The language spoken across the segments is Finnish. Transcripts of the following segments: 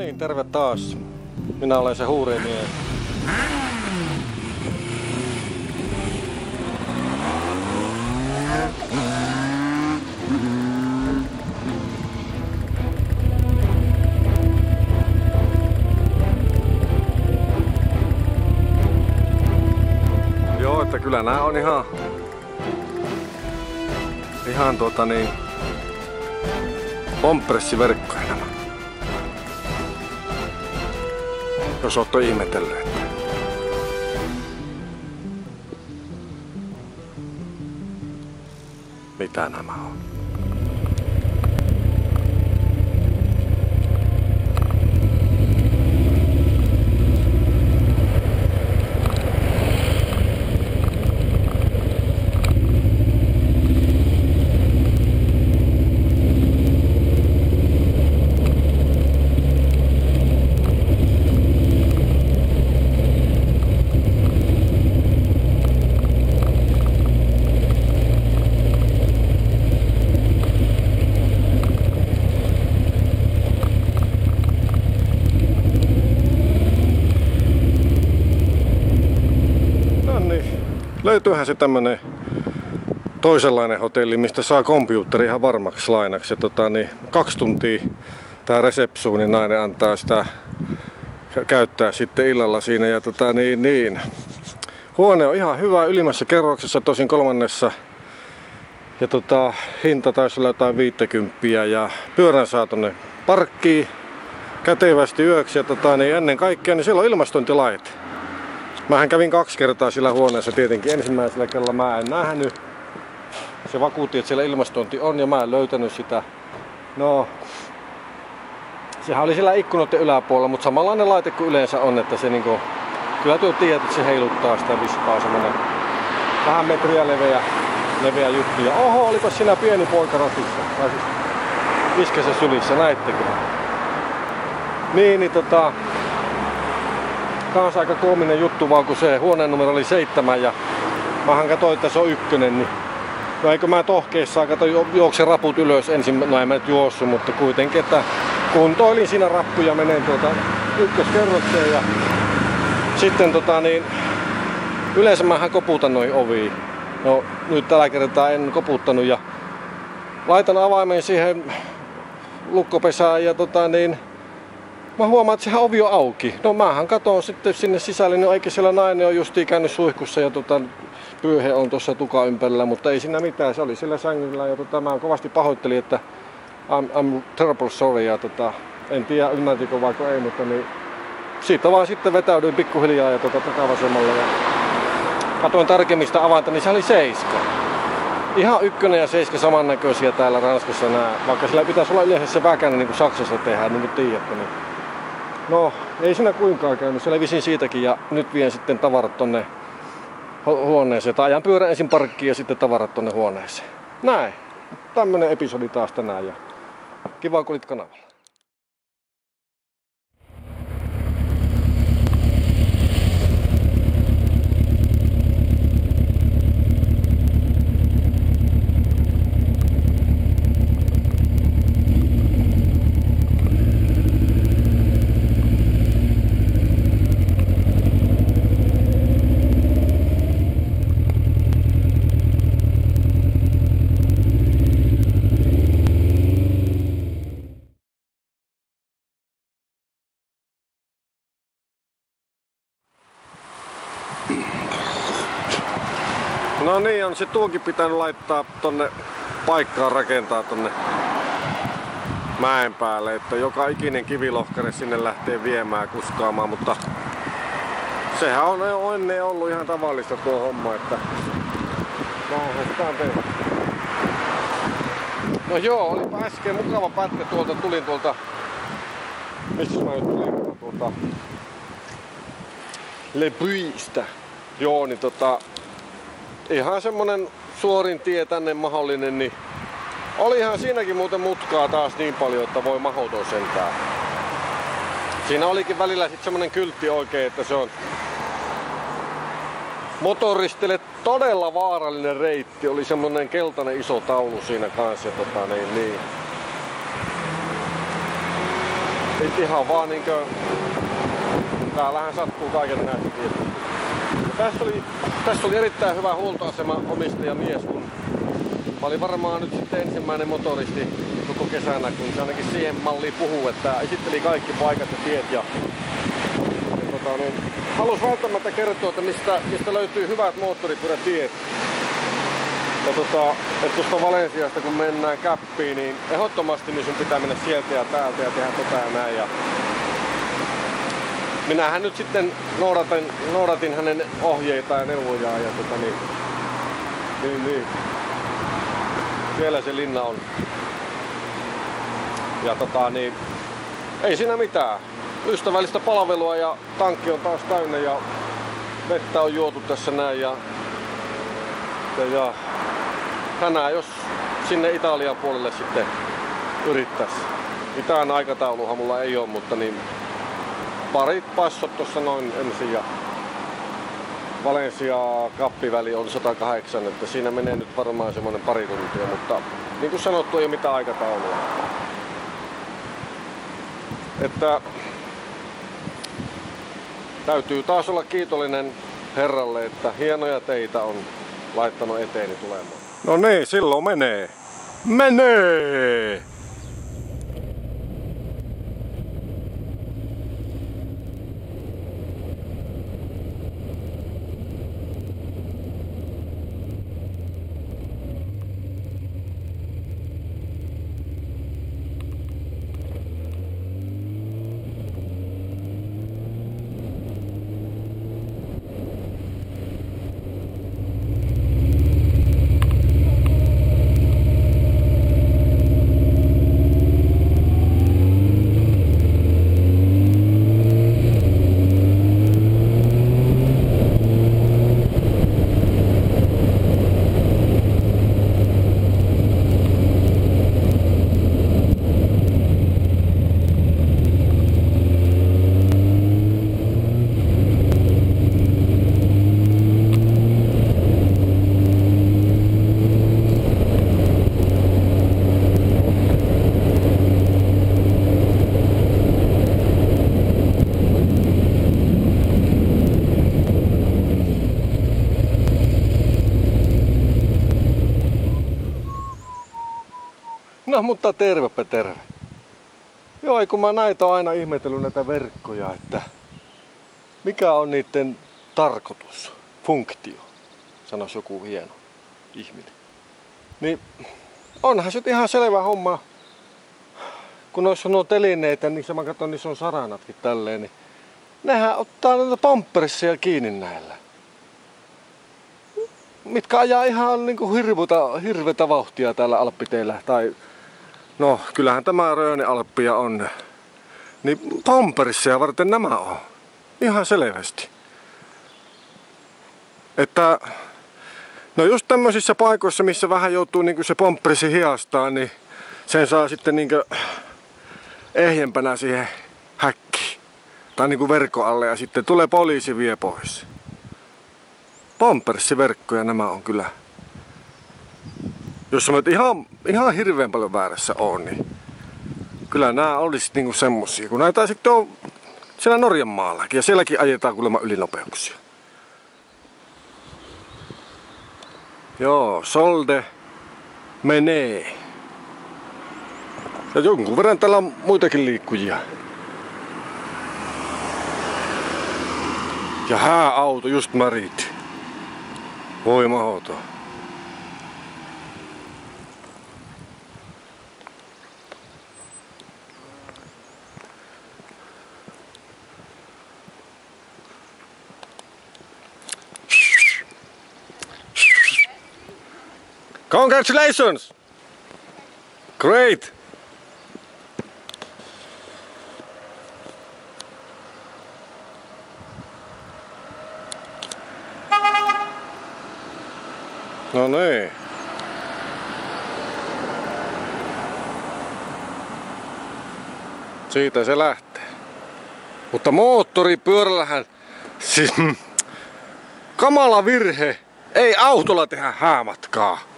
Niin, terve taas. Minä olen se huurimies. Joo, että kyllä nämä on ihan ihan tuota niin kompressiverkkoja nämä. Jos ootte ihmetelleet. Mitä nämä on? No niin. Löytyyhän se tämmönen toisenlainen hotelli, mistä saa kompuutteri ihan varmaksi lainaksi. Ja tota, niin, kaksi tuntia tämä resepsuuni nainen antaa sitä kä- käyttää sitten illalla siinä. Ja tota, niin, niin. Huone on ihan hyvä ylimmässä kerroksessa, tosin kolmannessa. Ja tota, hinta taisi olla jotain 50 ja pyörän saa tonne parkkiin kätevästi yöksi. Ja tota, niin ennen kaikkea niin siellä on ilmastointilait. Mähän kävin kaksi kertaa sillä huoneessa tietenkin. Ensimmäisellä kerralla mä en nähnyt. Se vakuutti, että siellä ilmastointi on ja mä en löytänyt sitä. No, sehän oli siellä ikkunoiden yläpuolella, mutta samanlainen laite kuin yleensä on, että se niinku, kyllä työ tiedät, että se heiluttaa sitä vispaa semmonen vähän metriä leveä, leveä juttu. Ja oho, olipa siinä pieni poika ratissa. Tai siis iskänsä sylissä, näittekö? Niin, niin tota, kans aika koominen juttu vaan kun se huoneen numero oli seitsemän ja mähän katsoin, että se on ykkönen, niin no eikö mä tohkeissaan kato ju- juokse raput ylös ensin, no en mä nyt juossut, mutta kuitenkin, että kuntoilin siinä rappuja menen tuota ykköskerrokseen ja sitten tota niin, yleensä mähän koputan noihin oviin. No nyt tällä kertaa en koputtanut ja laitan avaimen siihen lukkopesään ja tota niin, Mä huomaan, että sehän ovi on auki. No mähän katon sitten sinne sisälle, niin eikä siellä nainen on justiin käynyt suihkussa ja tota, pyyhe on tuossa tuka ympärillä, mutta ei siinä mitään. Se oli siellä sängyllä ja tota, mä kovasti pahoittelin, että I'm, I'm terrible sorry ja tota, en tiedä ymmärtikö vaikka ei, mutta niin siitä vaan sitten vetäydyin pikkuhiljaa ja tota, takavasemmalle ja katoin tarkemmin sitä avainta, niin se oli seiska. Ihan ykkönen ja seiska samannäköisiä täällä Ranskassa nämä, vaikka sillä pitäisi olla yleensä se väkänen niin kuin Saksassa tehdään, niin kuin tiedätte. Niin. No, ei siinä kuinkaan käynyt. Selvisin siitäkin ja nyt vien sitten tavarat tonne hu- huoneeseen. Tai ajan pyörä ensin parkkiin ja sitten tavarat tonne huoneeseen. Näin. Tämmönen episodi taas tänään ja kiva kun olit kanavalla. No niin, on se tuokin pitänyt laittaa tonne paikkaan rakentaa tonne mäen päälle, että joka ikinen kivilohkare sinne lähtee viemään kuskaamaan, mutta sehän on ennen ollut ihan tavallista tuo homma, että. No joo, olipa äsken mukava pätkä tuolta, tulin tuolta, missä mä nyt tulin, tuolta Le Puista. Joo, niin tota, ihan semmonen suorin tie tänne mahdollinen, niin olihan siinäkin muuten mutkaa taas niin paljon, että voi mahdoton sentään. Siinä olikin välillä sitten semmonen kyltti oikein, että se on motoristille todella vaarallinen reitti. Oli semmonen keltainen iso taulu siinä kanssa. ja Tota, niin, niin. Sitten ihan vaan niinkö... Täällähän sattuu kaiken tietysti. Tässä oli, tässä oli erittäin hyvä huoltoasema omistaja mies, kun mä olin varmaan nyt sitten ensimmäinen motoristi koko kesänä, kun se ainakin siihen malliin puhuu, että esitteli kaikki paikat ja tiet ja, ja tota, niin, halus välttämättä kertoa, että mistä, mistä löytyy hyvät moottoripyörätiet. Ja tota, että tuosta Valensiasta kun mennään käppiin, niin ehdottomasti niin sun pitää mennä sieltä ja täältä ja tehdä tota ja näin. Ja minähän nyt sitten noudatin, noudatin hänen ohjeita ja neuvojaan ja tota niin, niin, niin. Siellä se linna on. Ja tota niin, ei siinä mitään. Ystävällistä palvelua ja tankki on taas täynnä ja vettä on juotu tässä näin ja, ja, ja tänään jos sinne Italian puolelle sitten yrittäisi. Mitään aikatauluha mulla ei ole, mutta niin pari passot tuossa noin ensin ja Valencia kappiväli on 108, että siinä menee nyt varmaan semmoinen pari tuntia, mutta niin kuin sanottu ei ole mitään aikataulua. Että täytyy taas olla kiitollinen herralle, että hienoja teitä on laittanut eteeni tulemaan. No niin, silloin menee. Menee! Mutta tervepä terve. Joo, kun mä näitä on aina ihmetellyt näitä verkkoja, että mikä on niiden tarkoitus, funktio, sanoisi joku hieno ihminen. Niin onhan se ihan selvä homma, kun noissa nuo telineitä, niin mä katson, niissä on saranatkin tälleen, niin nehän ottaa näitä pampperisseja kiinni näillä. Mitkä ajaa ihan niin hirvetä vauhtia täällä Alppiteillä tai No, kyllähän tämä Röönealppia on. Niin pamperissa varten nämä on. Ihan selvästi. Että no just tämmöisissä paikoissa, missä vähän joutuu niin se pomperisi hiastaa, niin sen saa sitten niin ehjempänä siihen häkkiin. Tai niin verkko alle ja sitten tulee poliisi vie pois. Pamperssiverkkoja nämä on kyllä jos mä ihan, ihan hirveän paljon väärässä on, niin kyllä nämä olisi niinku semmosia, kun näitä sitten on siellä Norjan maallakin ja sielläkin ajetaan kuulemma ylinopeuksia. Joo, solde menee. Ja jonkun verran täällä on muitakin liikkujia. Ja hääauto just marit. Voi mahdoton. Congratulations! Great! No niin. Siitä se lähtee. Mutta moottoripyörällähän, siis kamala virhe, ei autolla tehdä häämatkaa.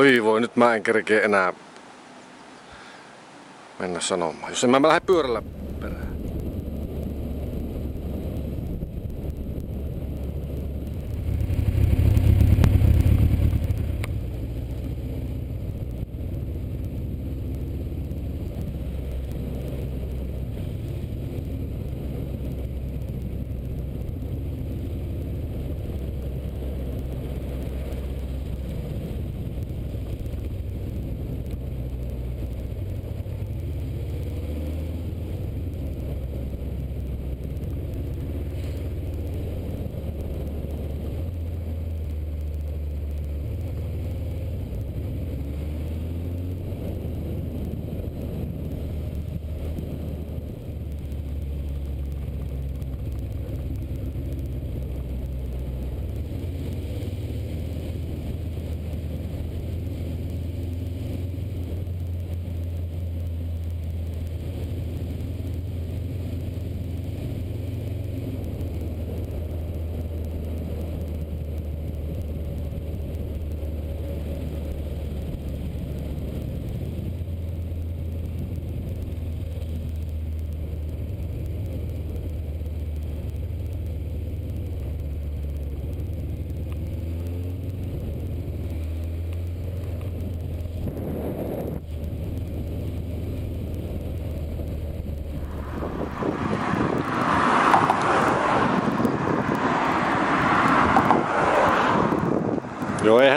Oi voi, nyt mä en kerkeä enää. mennä sanomaan. Jos en mä lähde pyörällä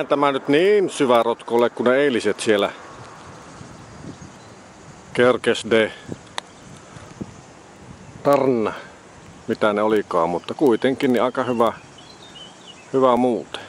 eihän tämä nyt niin syvä rotko ole kuin ne eiliset siellä Kerkes de Tarna, mitä ne olikaan, mutta kuitenkin niin aika hyvä, hyvä muuten.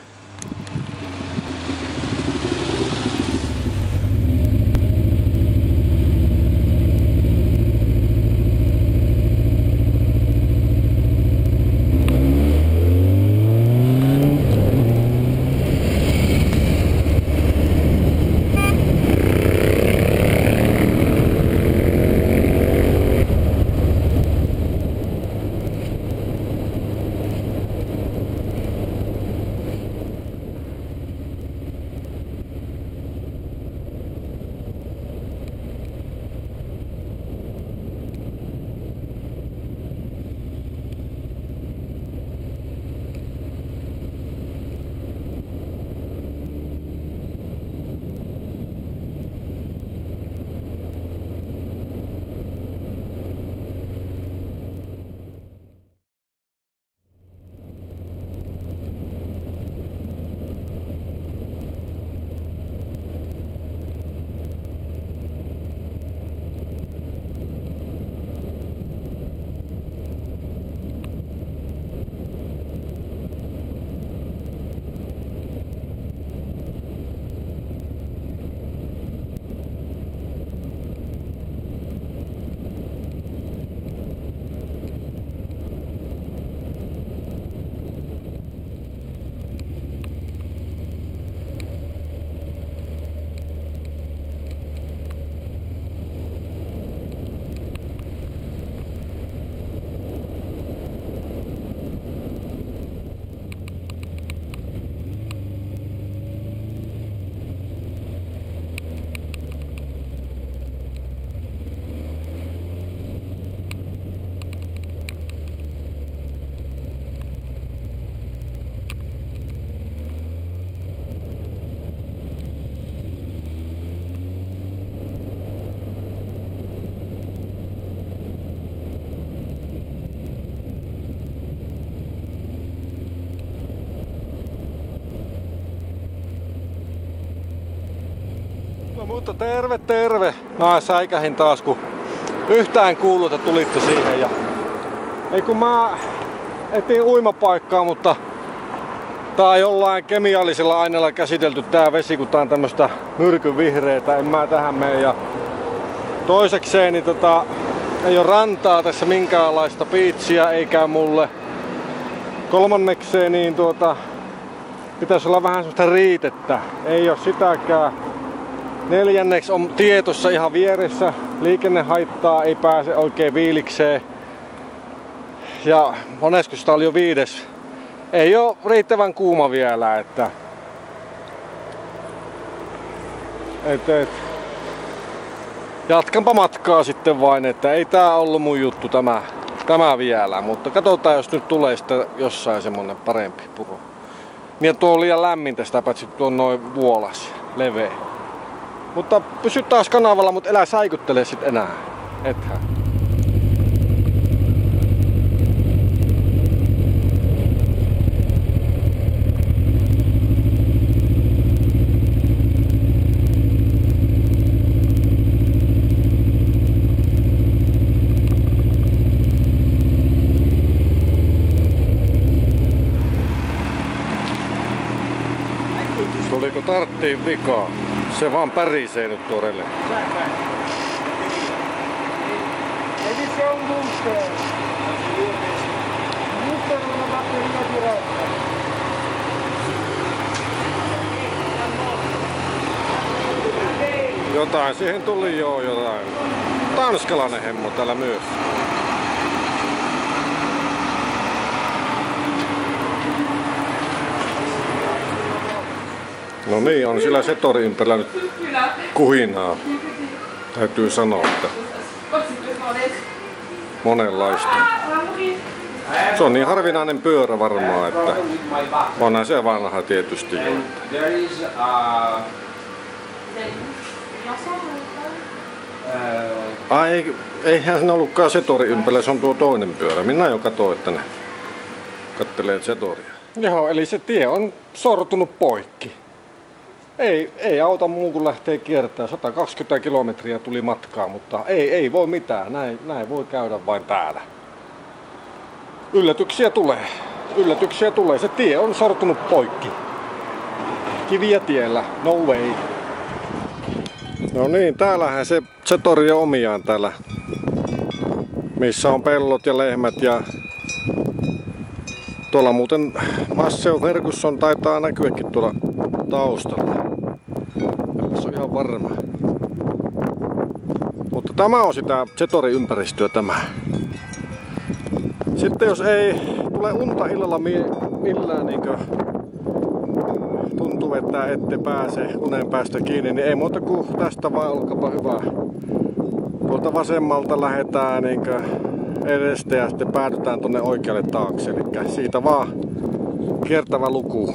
Mutta terve terve. Mä säikähin taas kun yhtään kuuluu, että tulitte siihen. Ja... Ei kun mä etin uimapaikkaa, mutta tää on jollain kemiallisella aineella käsitelty tää vesi, kun tää on tämmöstä myrkyn vihreetä. En mä tähän mene. Ja toisekseen niin tota, ei ole rantaa tässä minkäänlaista piitsiä eikä mulle. Kolmannekseen niin tuota, pitäisi olla vähän semmoista riitettä. Ei ole sitäkään. Neljänneksi on tietossa ihan vieressä. Liikennehaittaa ei pääse oikein viilikseen. Ja monesko sitä oli jo viides. Ei ole riittävän kuuma vielä, että... Et, et. jatkanpa matkaa sitten vain, että ei tää ollut mun juttu tämä, tämä vielä, mutta katsotaan jos nyt tulee sitten jossain semmonen parempi puro. Niin tuo on liian lämmintä sitä paitsi tuo noin vuolas, leveä. Mutta pysy taas kanavalla, mutta elä säikyttele sit enää. Ethän. Tuliko tarttiin vikaa? Se vaan pärisee nyt tuorelle. Jotain siihen tuli joo jotain. Tanskalainen hemmo täällä myös. No niin, on sillä Setori ympärillä nyt kuhinaa. Täytyy sanoa, että monenlaista. Se on niin harvinainen pyörä varmaan, että onhan se vanha tietysti Ai, ei, eihän siinä ollutkaan Setori ympärillä, se on tuo toinen pyörä. Minä jo katsoin, että ne kattelee Setoria. Joo, eli se tie on sortunut poikki. Ei, ei auta muu kuin lähtee kiertämään. 120 kilometriä tuli matkaa, mutta ei, ei voi mitään. Näin, näin voi käydä vain täällä. Yllätyksiä tulee. Yllätyksiä tulee. Se tie on sortunut poikki. Kiviä tiellä. No way. No niin, täällähän se, se tori on omiaan täällä. Missä on pellot ja lehmät ja Tuolla muuten Masseo Ferguson taitaa näkyäkin tuolla taustalla. Varma. Mutta tämä on sitä Zetori-ympäristöä tämä. Sitten jos ei tule unta illalla millään niin tuntuu, että ette pääse unen päästä kiinni, niin ei muuta kuin tästä vaan olkapa hyvä. Tuolta vasemmalta lähdetään niin edestä ja sitten päädytään tonne oikealle taakse. Eli siitä vaan kiertävä luku.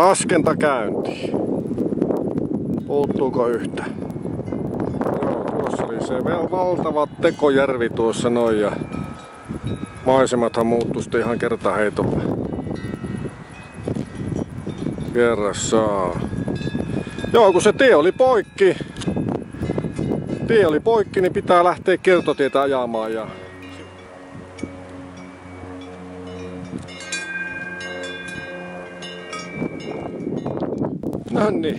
Laskenta käyntiin. Puuttuuko yhtä? Joo, tuossa oli se valtava tekojärvi tuossa noin ja maisemathan muuttu sitten ihan kertaheitolla. Kerrassaan. Joo, kun se tie oli poikki, tie oli poikki, niin pitää lähteä kertotietä ajamaan ja No niin.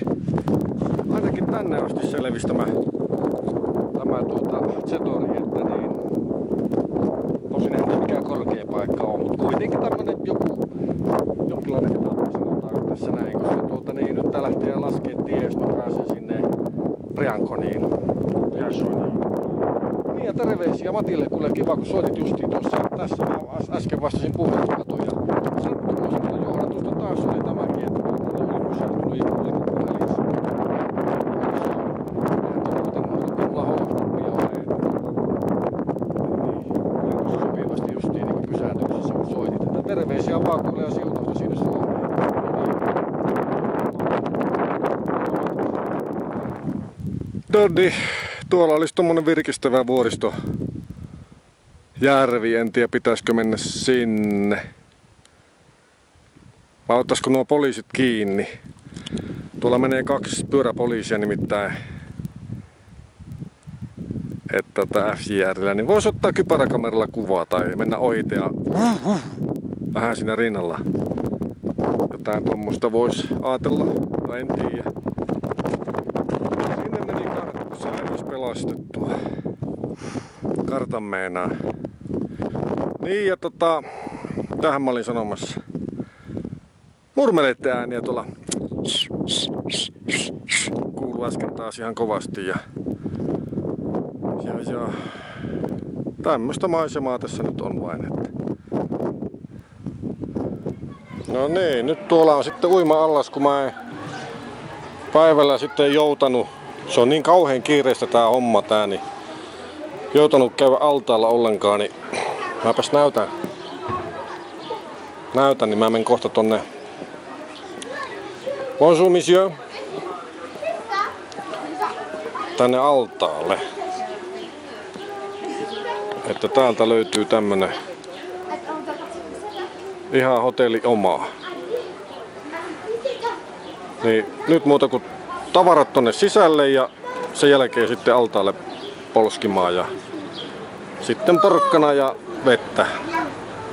Ainakin tänne asti selvisi tämä, tämä tuota, Zetori, että niin. Tosin ei mikään korkea paikka on, mutta kuitenkin tämmönen joku, jonkinlainen etappi sanotaan tässä näin, koska tuota niin, nyt tää lähtee laskee tie, jos mä pääsen sinne. Brianconiin. Niin ja terveisiä Matille, kuule kiva kun soitit justiin tuossa. Tässä mä äsken vastasin puheluun ja sattumoista johdatusta taas oli tämäkin, että tuota, oli pysähtynyt ja oli välissä. Tulla hohtappia oli. Niin, oli sopivasti justiin niin pysähtyksessä kun soitit. Että terveisiä vaan ja siunausta siinä Suomeen. Doddi, tuolla olisi tommonen virkistävä vuoristo. Järvi, en tiedä pitäisikö mennä sinne. Vai ottaisiko nuo poliisit kiinni? Tuolla menee kaksi pyöräpoliisia nimittäin. Että tätä FJRillä, niin voisi ottaa kypäräkameralla kuvaa tai mennä ohi ja vähän siinä rinnalla. Jotain tuommoista voisi ajatella, tai en tiedä. Sinne meni kartta, sai myös pelastettua. Kartan meinaa. Niin ja tota, tähän mä olin sanomassa. Murmelette ääniä tuolla. Kuuluu äsken taas ihan kovasti ja, ja, ja tämmöistä maisemaa tässä nyt on vain. Että. No niin, nyt tuolla on sitten uima-allas, kun mä en päivällä sitten joutanut. Se on niin kauhean kiireistä tää homma tää, niin joutanut käydä altaalla ollenkaan, niin mäpäs näytän. Näytän, niin mä menen kohta tonne. Bonjour monsieur. Tänne altaalle. Että täältä löytyy tämmönen ihan hotelli omaa. Niin nyt muuta kuin tavarat tonne sisälle ja sen jälkeen sitten altaalle polskimaan ja sitten porkkana ja vettä.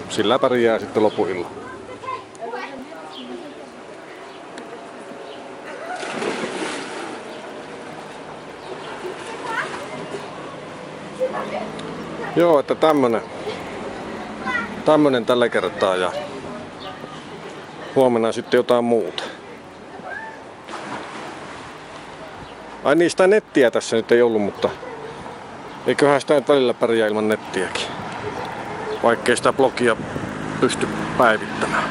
Sillä pärjää sitten lopuilla. Joo, että tämmönen, tämmönen tällä kertaa ja huomenna sitten jotain muuta. Ai niin, sitä nettiä tässä nyt ei ollut, mutta eiköhän sitä nyt välillä pärjää ilman nettiäkin. Vaikkei sitä blogia pysty päivittämään.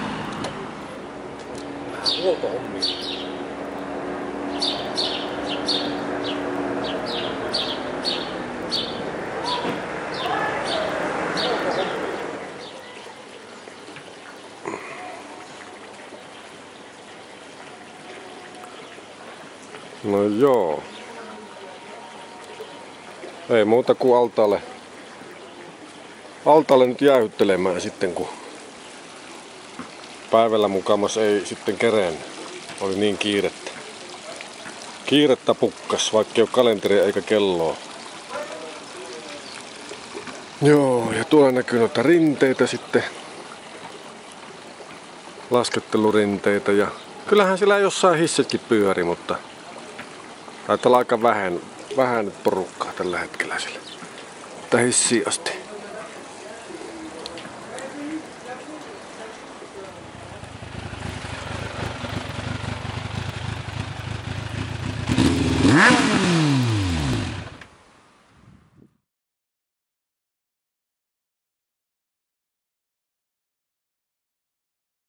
No joo. Ei muuta kuin altaalle. Altaalle nyt jäähyttelemään sitten kun päivällä mukamas ei sitten kereen. Oli niin kiirettä. Kiirettä pukkas, vaikka ei ole kalenteria eikä kelloa. Joo, ja tuolla näkyy noita rinteitä sitten. Laskettelurinteitä ja kyllähän siellä jossain hissitkin pyöri, mutta Taitaa olla aika vähän, vähän porukkaa tällä hetkellä sillä. Mutta asti.